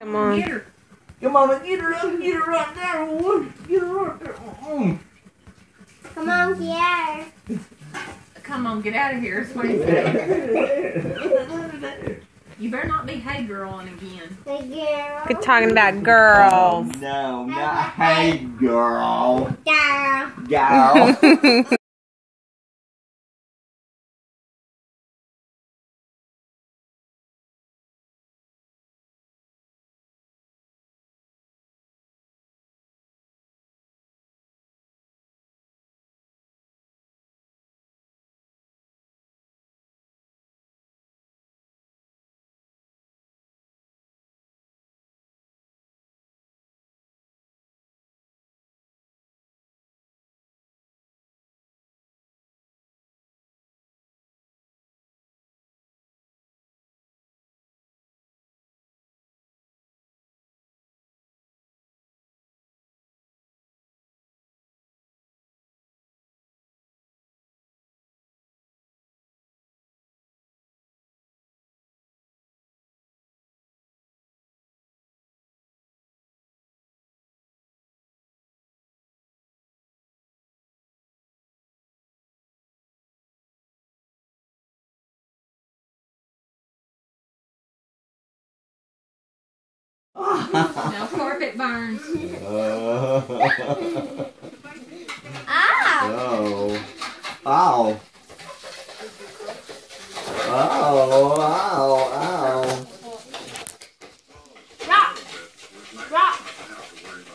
Come on. Get her. Come on, get her up, get her right there, boy. Get her right there. Mm. Come on, Pierre. Come on, get out of here. That's what he said. You better not be hey girl on again. The girl. Good talking about girls. No, not hey girl. Girl. Girl. No carpet burns. Oh. Ow. Ow, ow, ow. Rock. Rock.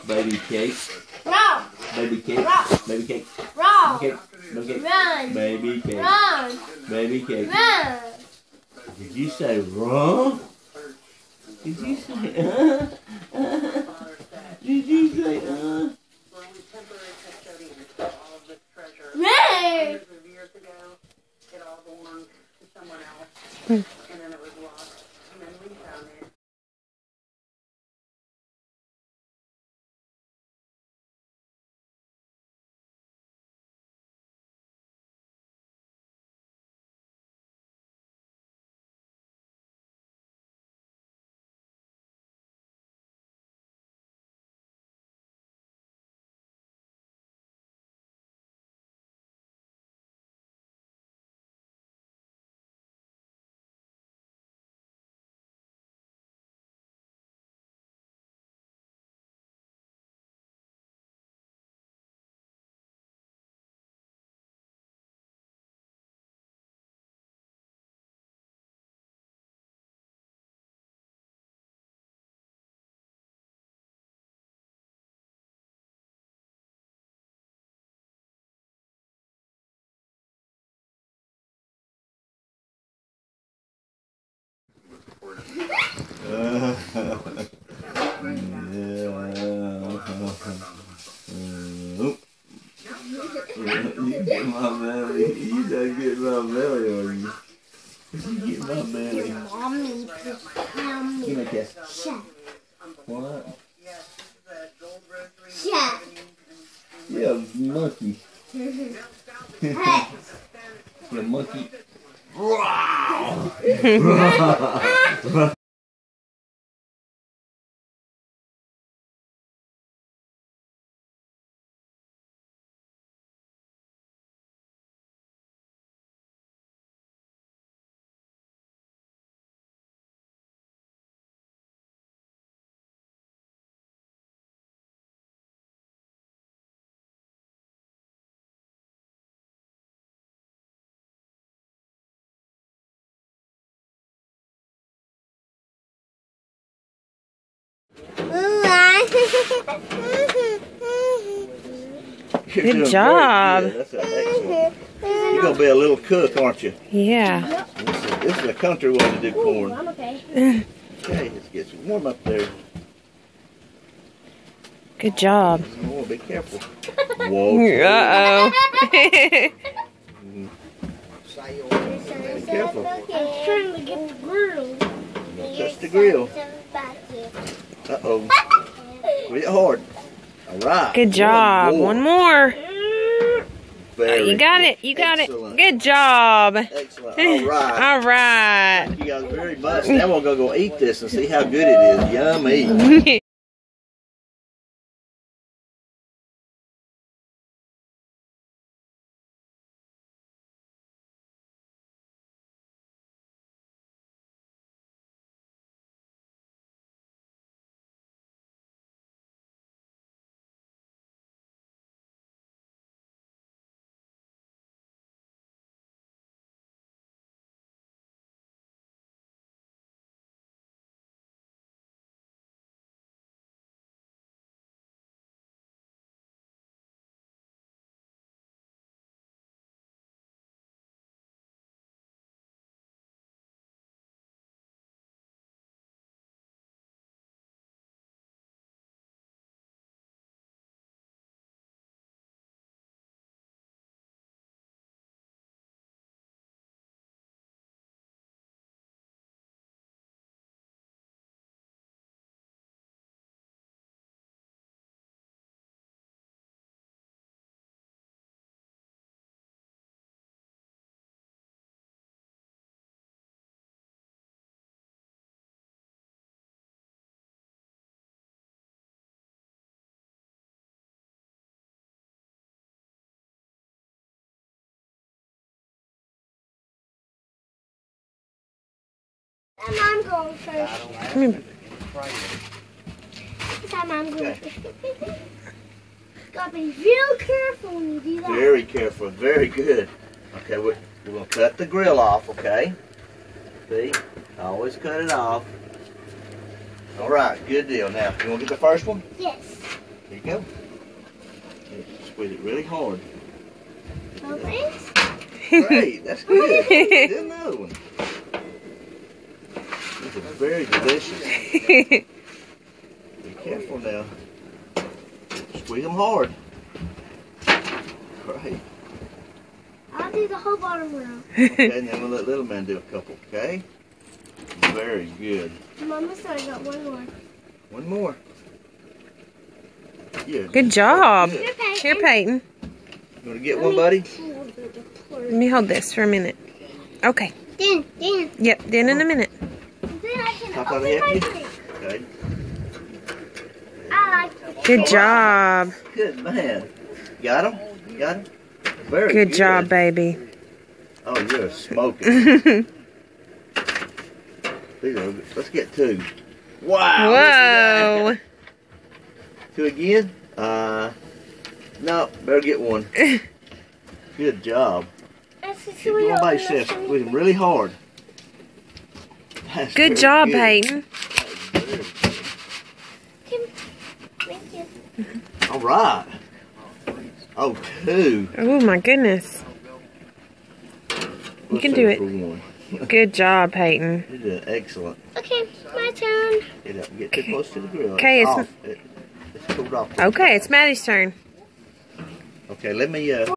Baby cake. Rock. Baby cake. Rock. Baby cake. Rock. Cake. Baby cake. Run. Baby cake. Run. Baby cake. Run. Did you say run? Did you say uh? Did you say uh? You get my. Mommy, please tell me. Give me a kiss. Shut. What? Shut. Yeah, monkey. Hey. Yeah, monkey. You're Good doing great. job. Yeah, that's excellent. You're gonna be a little cook, aren't you? Yeah. This is, this is a country way to do corn. I'm okay. Okay, let's get some warm up there. Good job. Oh, be careful. Whoa. Uh oh. Be careful. I'm trying to get the grill. Don't touch the grill. Uh oh. Hard. All right. Good job. more. One more. You got good. it. You got Excellent. it. Good job. Excellent. All right. All right. Thank you guys very much. Now we're gonna go eat this and see how good it is. Yummy. And I'm going first. Come here. This time I'm going first. Gotta be real careful when you do that. Very careful. Very good. Okay, we're, we're gonna cut the grill off. Okay. See, always cut it off. All right, good deal. Now, you want to get the first one? Yes. Here you go. Squeeze it really hard. No thanks. Great, that's good. Do another one. These are very delicious. Be careful now. Squeeze them hard. Great. I'll do the whole bottom row. Okay, and then we'll let little man do a couple, okay? Very good. Mama said I got one more. One more. Yeah. Good job. Good. Here, Peyton. Here, Peyton. You want to get one, buddy? Let me hold this for a minute. Okay. Dan, Dan. Yep. Then in a minute. Then I out open the my happy? drink. Okay. I like. Good job. Good man. Got him? Got him? Very Good Good job, baby. Oh, you're smoking. Let's get two. Wow. Whoa. look. Two again? Uh, no, better get one. Good job. Let's see Keep what going by open yourself. up. Squeeze them really hard. That's Good job, good. Peyton. That is very good. Thank you. All right. Oh, two. Oh my goodness. We'll can do it. Good job, Peyton. You did excellent. Okay, my turn. Get up. Get too close to the grill. Okay, it's, it's- off. It, it's off. Okay, it's Maddie's turn. Okay, let me. Uh,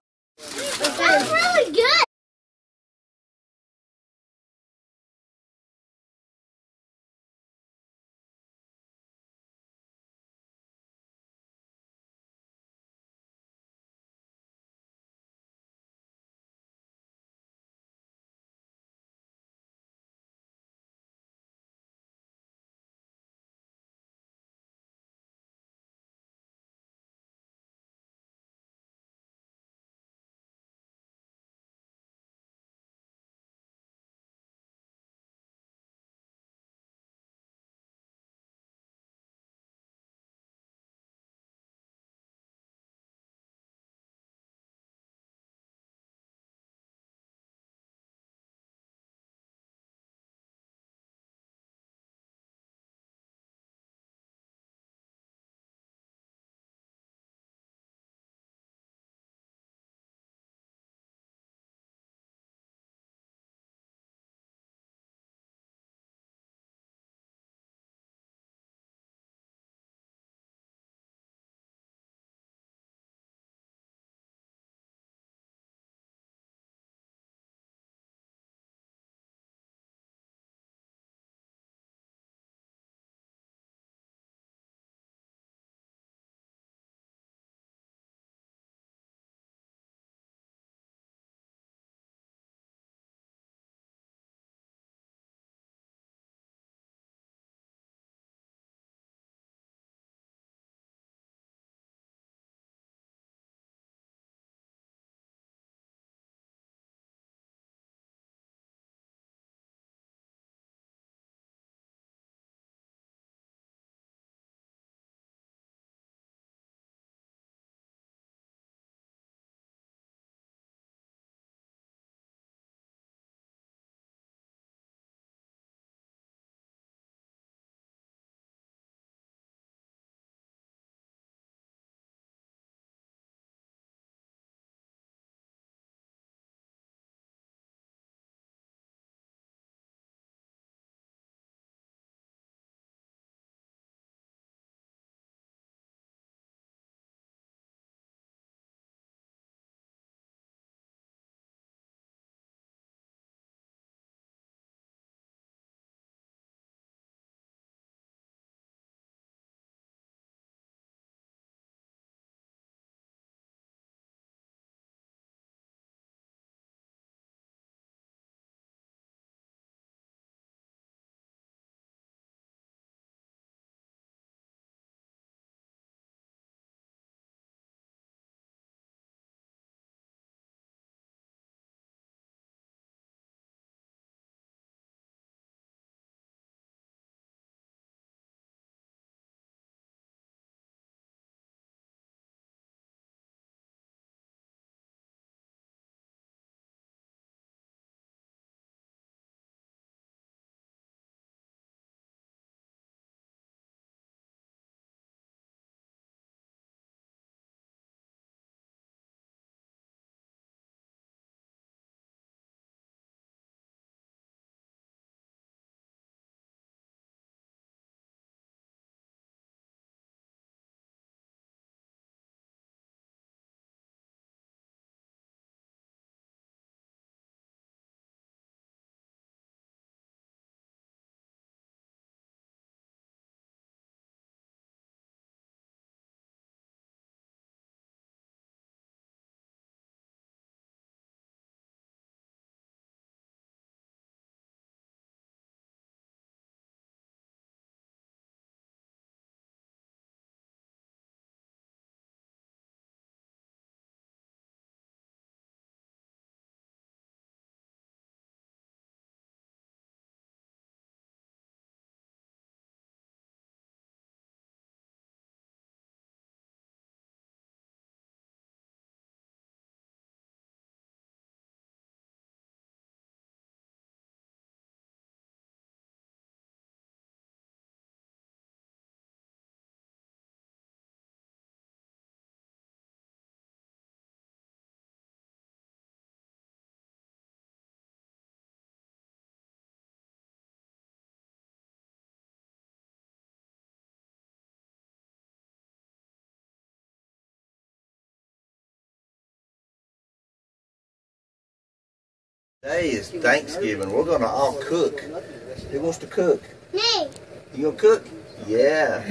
Hey, it's Thanksgiving. We're gonna all cook. Who wants to cook? Me. You gonna cook? Yeah.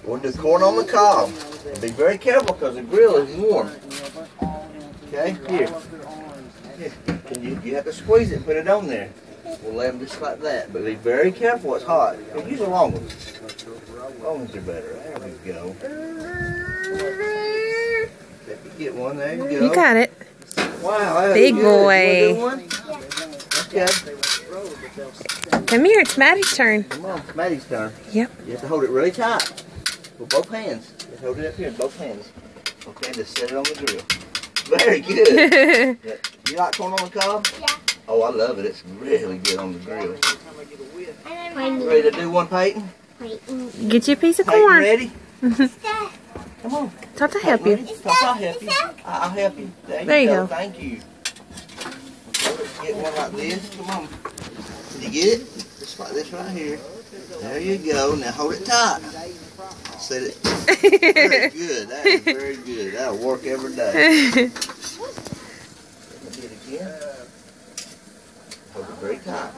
we'll do corn on the cob. And be very careful because the grill is warm. Okay, here. Here. Can you, you have to squeeze it and put it on there. We'll lay them just like that. But be very careful, it's hot. Hey, use a long one. Long ones are better. There we go. Let me get one. There you go. You got it. Wow, Big boy. You wanna do one? Okay. Come here, it's Maddie's turn. Come on, it's Maddie's turn. Yep. You have to hold it really tight with both hands. Just hold it up here in both hands. Okay, just set it on the grill. Very good. Yeah. You like corn on the cob? Yeah. Oh, I love it. It's really good on the grill. And Ready to do one, Peyton? waiting. Get you a piece of Peyton, corn. ready? Come on. Tata help you. I'll help you. I'll help you. There, There you go. go. Thank you. Get one like this. Come on. Did you get it? Just like this right here. There you go. Now hold it tight. Set it. Very good. That is very good. That'll work every day. Let me get again. Hold it very tight.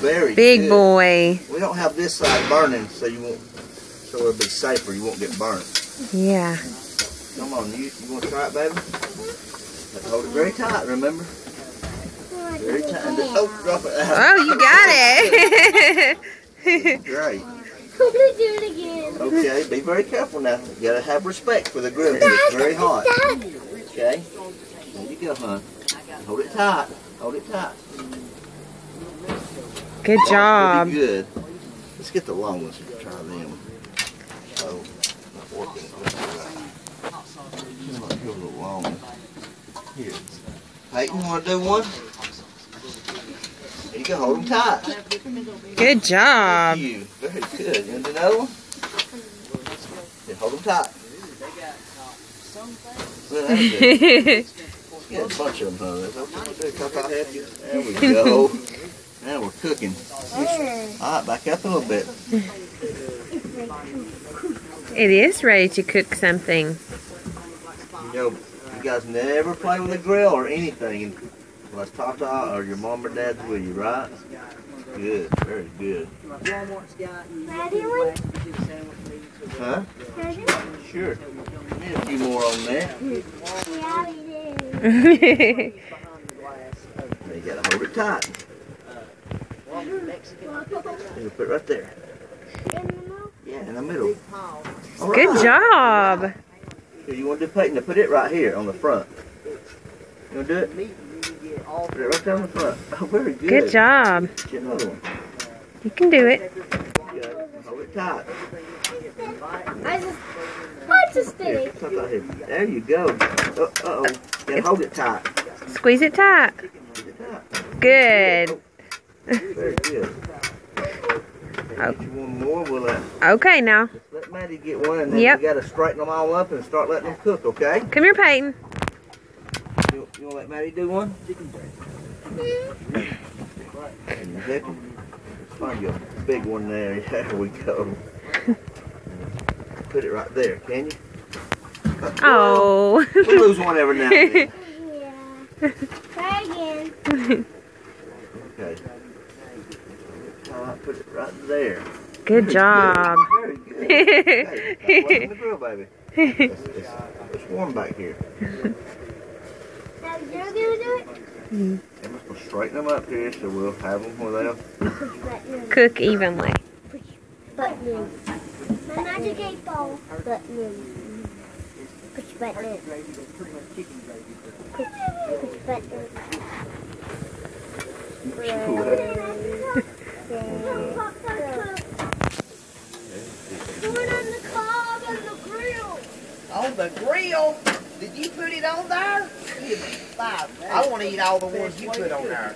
Very Big good. boy. We don't have this side burning, so you won't. So it'll be safer. You won't get burnt. Yeah. Come on, you you want to try it, baby? Have to hold it very tight. Remember, very tight. And just- oh, drop it out. Oh, you got it. Great. I'm gonna do it again. Okay, be very careful now. You gotta have respect for the grill. 'cause It's very hot. Okay. There you go, hon. Hold it tight. Hold it tight. Good Pretty job. good. Let's get the long ones and try them. Oh, not working. Seems like you're a long. Here. Peyton, want to do one? You go. Hold them tight. Good job. Thank you. Very good. You want to do another one? Then hold them tight. Well, that's good. Get a bunch of them, huh? That's okay. Come on, help you. There we go. Now we're cooking. All right, back up a little bit. It is ready to cook something. You know, you guys never play with a grill or anything unless Tata or your mom or dad's with you, right? Good, very good. Ready one? Huh? Ready? Sure. Need a few more on there. Yeah, we do. You gotta hold it tight. You put it right there. In the middle? Yeah, in the middle. All Good job. Here, you want to do Peyton to put it right here on the front. You want to do it? Put it right there on the front. Oh, very good. Good job. Get another one. You can do it. Good. Hold it tight. I just, I just did it. tuck that here. There you go. Uh oh. Then hold it tight. Squeeze it tight. Hold it tight. Good. Very good. Oh. Get you one more. We'll let, Okay, now. let Maddie get one, and then Yep. you got to straighten them all up and start letting them cook. Okay? Come here, Peyton. You, you want to let Maddie do one? Can you help him? Let's find you a big one there. There we go. Put it right there, can you? Uh, Oh. We lose one every now and then. Yeah. Try again. Okay. All right, put it right there. Good job. Very good. Hey, in the grill, baby. It's, it's, it's warm back here. Now you're gonna do it? And we're going to straighten them up here so we'll have them where they'll Cook evenly. Button. My magic eight ball. Button. Push button. Push, push button. Put it on the cob and the grill. On the grill? Did you put it on there? I want to eat all the ones you put on there.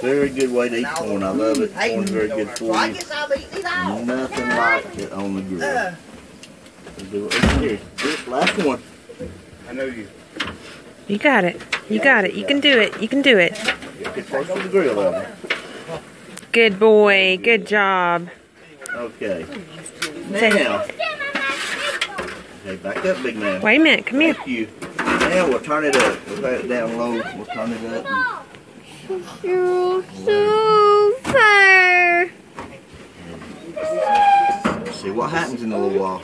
Very good way to eat corn. I love it. Corn's very good So for I you. guess I'll eat it all. Nothing like it on the grill. Uh, We'll do it right here. This last one. I know you. You got it. You got it. You can do it. You can do it. Get close the grill, Good boy. Good job. Okay. Say- Now, Get my magic eight ball. hey, back up, big man. Wait a minute. Come here. Thank you. Now we'll turn it up. We'll turn it down low. We'll turn it up. Ball. You're super. See what happens in a little while.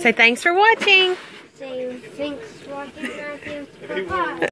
Say thanks for watching. Say thanks for watching Matthew. Bye-bye.